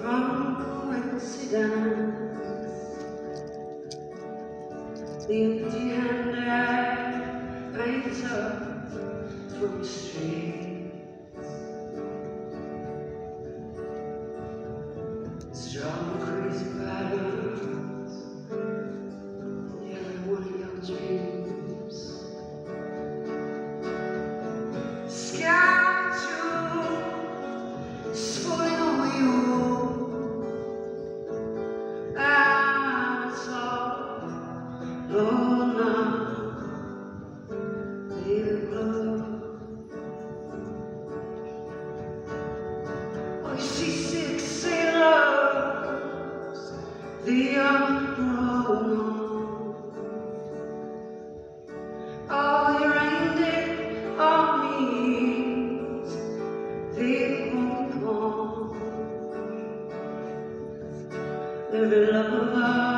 from coincidence. The empty hand I picked up from the street. love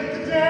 get the day.